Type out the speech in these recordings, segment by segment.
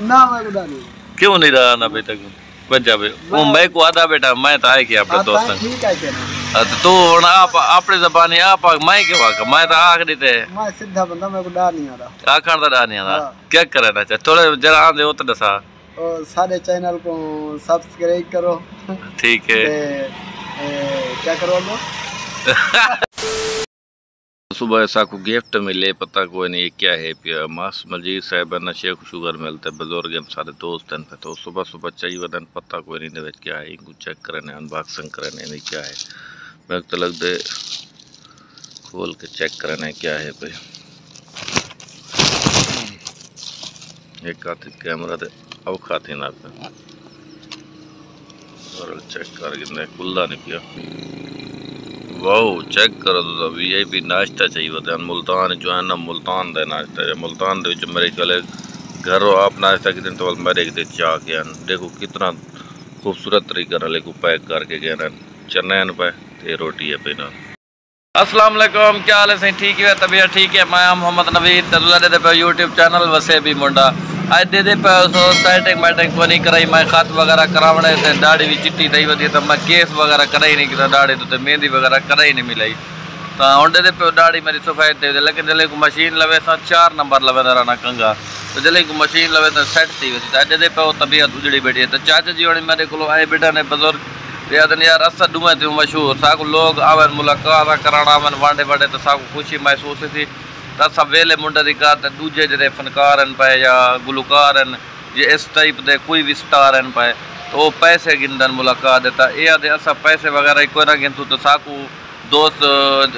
ना मैं गुदा नहीं। क्यों नहीं रहा ना अभी तक बच्चा भी वो मैं को आधा बेटा मैं तो आए कि अपने दोस्त ठीक है कहना हाँ, तो तू ਹੁਣ आप अपनी जबानी आप मैं के वाक मैं तो आख दी ते। मैं सीधा बंदा मेरे को डर नहीं आ रहा। आखण तो डा नहीं आता हाँ। क्या करना चाहिए थोड़े जरा आंदे हो तो दसा और सारे चैनल को सब्सक्राइब करो। ठीक है। क्या करो लो ऐसा को गिफ्ट मिले, पता कोई नहीं, क्या है पिया? मास मलजीद साहब नशे को शुगर मिलता बुज़ुर्ग हैं, सारे दोस्त हैं तो सुबह सुबह चाहिए वदन पता कोई नहीं दे क्या है, इनको चेक करने अनबॉक्सिंग करने, नहीं क्या है। मैं तो लग दे खोल के चेक करने क्या है भाई। एक हाथी कैमरा दे, औखा थी ना पे और चेक कर गिंदे खुलदा नहीं पिया। वाह चेक करो तुस वी आई पी नाश्ता चाहिए थे मुल्तान जो है ना, मुल्तान का नाश्ता है। मुल्तान मेरे ख्याल घर आप नाश्ता कितने तो मेरे एक चाह के हैं देखो कितना खूबसूरत तरीके नाल पैक करके गए हैं चनैन पे, ते रोटी है पे असलम क्या हाल है? सही, ठीक है तबीयत ठीक है? मैं मोहम्मद नवीद यूट्यूब चैनल, वसे भी मुंडा। आज दे दे पे सो सेटिंग मैटिंग को कराई, मैं खत वगैरह करावणे से दाढ़ी भी चिट्टी थी वधी तो मैं केस वगैरह कराई नहीं किता दाढ़ी तो मेहंदी वगैरह कराई नहीं मिलाई। तो हुन दे पे दाढ़ी मेरी सफ़ेद थी लेकिन जले को मशीन लवे सा चार नंबर लवे रहना कंगा। तो जले को मशीन लवे तो सेट थी वैसी तो अज दे पे तबीयत उजड़ी बैठी तो चाचा जी होनी, मेरे को आए बेटा ने बुज़ुर्ग यादन यार अस डुमे थी मशहूर। साकू लोग आवन, मुलाकात कराना आवन वांडे वांडे तो साकू खुशी महसूस थी। तो की ते दूजे जेडे फनकार हैं पे या गुलकार हैं जे इस टाइप कोई भी स्टार हैं पे तो वो पैसे गिनदन मुलाकात तो ये आदे अस पैसे वगैरह कोई ना गिनतू तो साकू दोस्त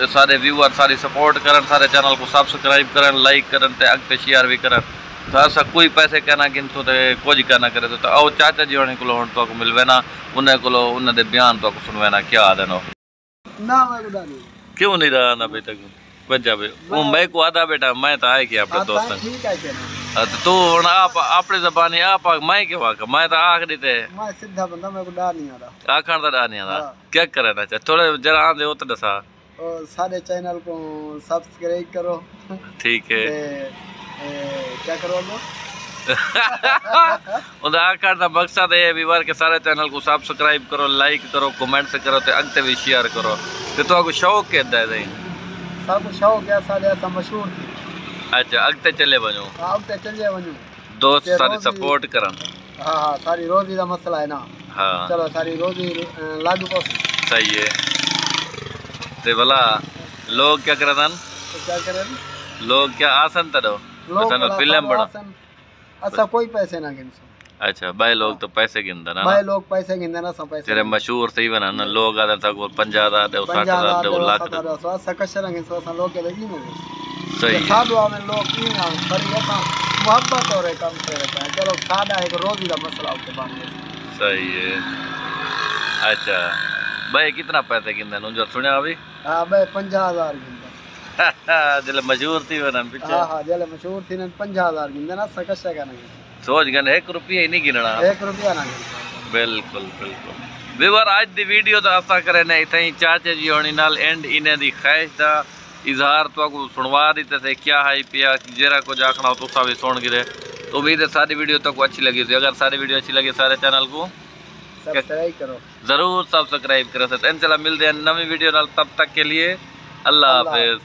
सारे व्यूअर सारी सपोर्ट करन सारे चैनल को सब्सक्राइब करन लाइक करन ते अगते शेयर भी करन तो असा कोई पैसे कहना गिनतू ते कुछ कहना करे तो आओ चाचा जी होने को हुन तो मिलवे ना उन्हें को उन्हें बयान तो सुनवे ना क्या आदन हो ना क्यों नहीं रहा ना अभी तक बच्चा भी वो मैं को आधा बेटा मैं तो आए कि अपने आता दोस्त है ठीक है कहना हाँ, तो तू हुन आप अपनी जबानी आप आख मैं के वाक मैं तो आख दी ते मैं सीधा बंदा मेरे को डर नहीं आ रहा आखण तो डा नहीं आता हाँ। क्या करना चाहिए थोड़े जरा आंदे हो तो दसा और सारे चैनल को सब्सक्राइब करो ठीक है ते, ए, क्या करो लो ਉਹਦਾ ਆਖਣ ਦਾ ਮਕਸਦ ਇਹ ਹੈ ਵੀ ਵਾਰ ਕੇ ਸਾਰੇ ਚੈਨਲ ਨੂੰ ਸਬਸਕ੍ਰਾਈਬ ਕਰੋ ਲਾਈਕ ਕਰੋ ਕਮੈਂਟਸ ਕਰੋ ਤੇ ਅੱਗੇ ਵੀ ਸ਼ੇਅਰ ਕਰੋ ਤੇ ਤੁਹਾਨੂੰ ਸ਼ੌਕ ਕਿੱਦਾਂ ਹੈ साकु शौक़ु आहे असांजा असां मशहूरु थी अच्छा अॻिते चले वञो हा अॻिते चले वञो दोस्त सारी सपोर्ट करनि हाँ हाँ सारी रोज़ी का मसला है ना हाँ चलो सारी रोज़ी लागू को सही है तो भला लोग क्या करते हैं तो क्या करें लोग क्या आसन तरो लोग फ़िल्म बना असा कोई पैसे ना गिन अच्छा भाई लोग तो पैसे गिनते ना भाई लोग पैसे गिनते ना सब पैसे तेरे मशहूर थी बना ना लोग आते तक साठ पंजाब आते वो आते लाख आते सौ सकशर गिन सो लोग के देखी में सही। साधु आवे लोग की ना पर ये असां मोहब्बत और काम से रहता है चलो सादा एक रोजी का मसला उसके बाद सही है। अच्छा भाई कितना पैसे गिनते हैं जो सुनिया अभी? हाँ भाई पंजा हज़ार गिनते ज़िले मशहूर थी वरन पीछे हाँ हाँ जले मशहूर थी ना पंजा हज़ार गिनते ना सकशर का नहीं सोच गन एक रुपये नहीं गिनना एक रुपया ना बिल्कुल बिल्कुल। विवर आज दी वीडियो तो असा करे ना इतनी चाचे जी होनी नाल एंड इन्हें दी ख्वाहिश था इजहार तो आपको सुनवा दी थे क्या हाई पिया जरा कुछ आखना तो सा भी सुन गिरे। तो उम्मीद है सारी वीडियो तक तो अच्छी लगी थी अगर सारी वीडियो अच्छी लगी सारे चैनल को करो। ज़रूर सब्सक्राइब करो। तो सर इन मिलते हैं नवी वीडियो तब तक के लिए अल्लाह हाफिज़।